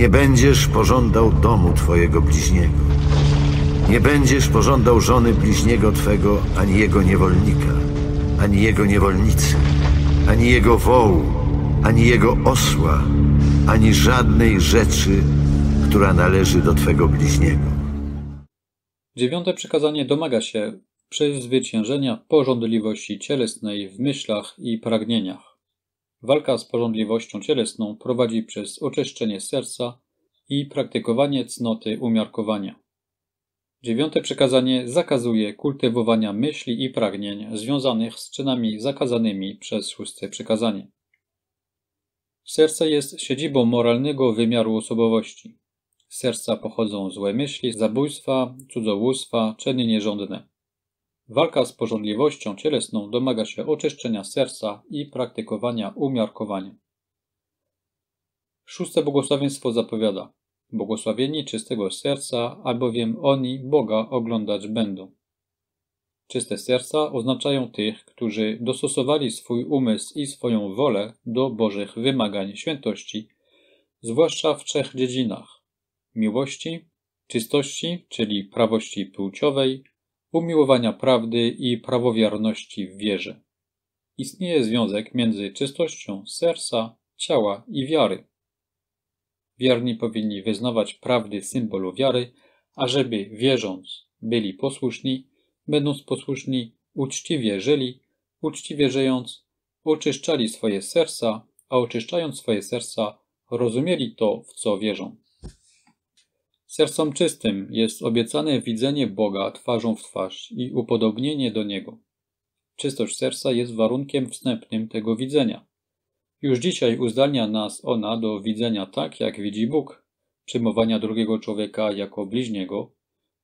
Nie będziesz pożądał domu twojego bliźniego. Nie będziesz pożądał żony bliźniego twego, ani jego niewolnika, ani jego niewolnicy, ani jego wołu, ani jego osła, ani żadnej rzeczy, która należy do twego bliźniego. Dziewiąte przykazanie domaga się przezwyciężenia pożądliwości cielesnej w myślach i pragnieniach. Walka z pożądliwością cielesną prowadzi przez oczyszczenie serca i praktykowanie cnoty umiarkowania. Dziewiąte przykazanie zakazuje kultywowania myśli i pragnień związanych z czynami zakazanymi przez szóste przykazanie. Serce jest siedzibą moralnego wymiaru osobowości. Z serca pochodzą złe myśli, zabójstwa, cudzołóstwa, czyny nierządne. Walka z pożądliwością cielesną domaga się oczyszczenia serca i praktykowania umiarkowania. Szóste błogosławieństwo zapowiada: Błogosławieni czystego serca, albowiem oni Boga oglądać będą. Czyste serca oznaczają tych, którzy dostosowali swój umysł i swoją wolę do Bożych wymagań świętości, zwłaszcza w trzech dziedzinach: miłości, czystości, czyli prawości płciowej, umiłowania prawdy i prawowierności w wierze. Istnieje związek między czystością serca, ciała i wiary. Wierni powinni wyznawać prawdy symbolu wiary, ażeby wierząc byli posłuszni, będąc posłuszni uczciwie żyli, uczciwie żyjąc, oczyszczali swoje serca, a oczyszczając swoje serca, rozumieli to, w co wierzą. Sercom czystym jest obiecane widzenie Boga twarzą w twarz i upodobnienie do Niego. Czystość serca jest warunkiem wstępnym tego widzenia. Już dzisiaj uzdalnia nas ona do widzenia tak, jak widzi Bóg, przyjmowania drugiego człowieka jako bliźniego,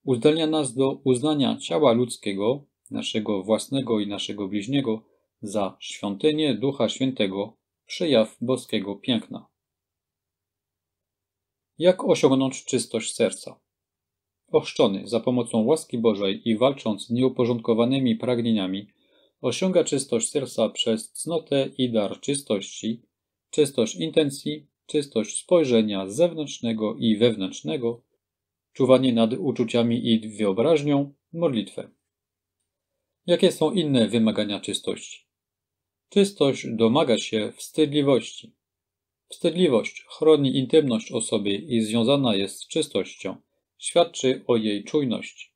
uzdalnia nas do uznania ciała ludzkiego, naszego własnego i naszego bliźniego, za świątynię Ducha Świętego, przejaw boskiego piękna. Jak osiągnąć czystość serca? Ochrzczony za pomocą łaski Bożej i walcząc z nieuporządkowanymi pragnieniami, osiąga czystość serca przez cnotę i dar czystości, czystość intencji, czystość spojrzenia zewnętrznego i wewnętrznego, czuwanie nad uczuciami i wyobraźnią, modlitwę. Jakie są inne wymagania czystości? Czystość domaga się wstydliwości. Wstydliwość chroni intymność osoby i związana jest z czystością, świadczy o jej czujności.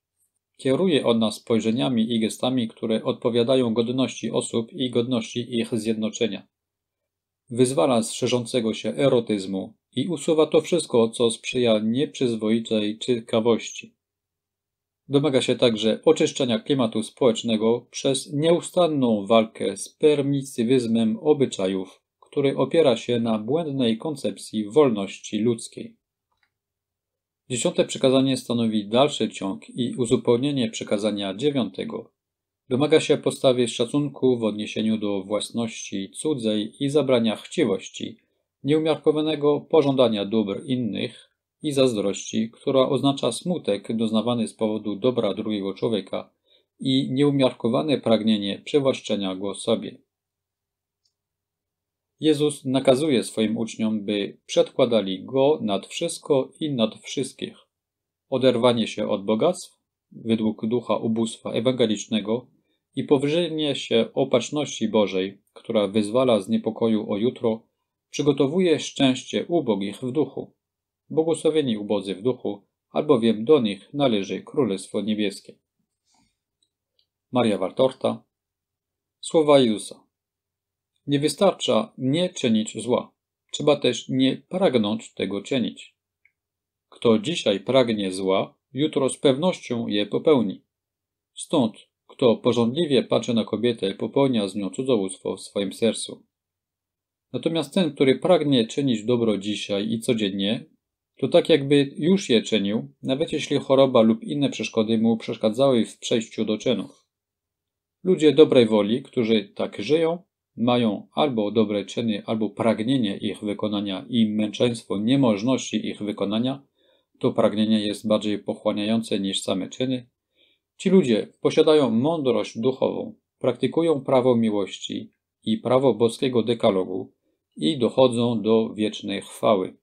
Kieruje ona spojrzeniami i gestami, które odpowiadają godności osób i godności ich zjednoczenia. Wyzwala z szerzącego się erotyzmu i usuwa to wszystko, co sprzyja nieprzyzwoitej ciekawości. Domaga się także oczyszczenia klimatu społecznego przez nieustanną walkę z permisywizmem obyczajów, który opiera się na błędnej koncepcji wolności ludzkiej. Dziesiąte przykazanie stanowi dalszy ciąg i uzupełnienie przykazania dziewiątego. Domaga się postawy szacunku w odniesieniu do własności cudzej i zabrania chciwości, nieumiarkowanego pożądania dóbr innych i zazdrości, która oznacza smutek doznawany z powodu dobra drugiego człowieka i nieumiarkowane pragnienie przywłaszczenia go sobie. Jezus nakazuje swoim uczniom, by przedkładali Go nad wszystko i nad wszystkich. Oderwanie się od bogactw, według ducha ubóstwa ewangelicznego i powyżenie się opatrzności Bożej, która wyzwala z niepokoju o jutro, przygotowuje szczęście ubogich w duchu. Błogosławieni ubodzy w duchu, albowiem do nich należy Królestwo Niebieskie. Maria Wartorta Słowa Jezusa nie wystarcza nie czynić zła. Trzeba też nie pragnąć tego czynić. Kto dzisiaj pragnie zła, jutro z pewnością je popełni. Stąd, kto porządliwie patrzy na kobietę, popełnia z nią cudzołóstwo w swoim sercu. Natomiast ten, który pragnie czynić dobro dzisiaj i codziennie, to tak jakby już je czynił, nawet jeśli choroba lub inne przeszkody mu przeszkadzały w przejściu do czynów. Ludzie dobrej woli, którzy tak żyją, mają albo dobre czyny, albo pragnienie ich wykonania i męczeństwo niemożności ich wykonania, to pragnienie jest bardziej pochłaniające niż same czyny. Ci ludzie posiadają mądrość duchową, praktykują prawo miłości i prawo boskiego dekalogu i dochodzą do wiecznej chwały.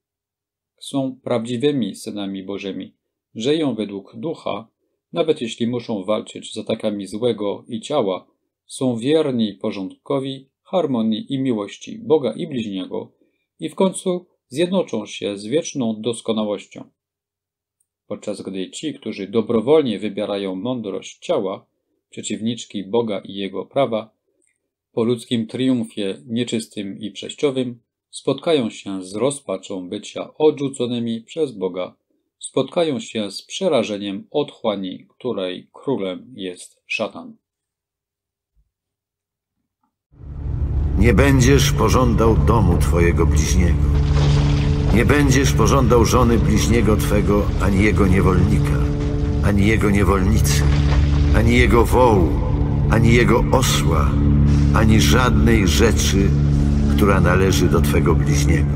są prawdziwymi synami Bożymi, żyją według ducha, nawet jeśli muszą walczyć z atakami złego i ciała, są wierni porządkowi, harmonii i miłości Boga i bliźniego i w końcu zjednoczą się z wieczną doskonałością. Podczas gdy ci, którzy dobrowolnie wybierają mądrość ciała, przeciwniczki Boga i Jego prawa, po ludzkim triumfie nieczystym i przejściowym, spotkają się z rozpaczą bycia odrzuconymi przez Boga, spotkają się z przerażeniem otchłani, której królem jest szatan. Nie będziesz pożądał domu twojego bliźniego. Nie będziesz pożądał żony bliźniego twego, ani jego niewolnika, ani jego niewolnicy, ani jego wołu, ani jego osła, ani żadnej rzeczy, która należy do twego bliźniego.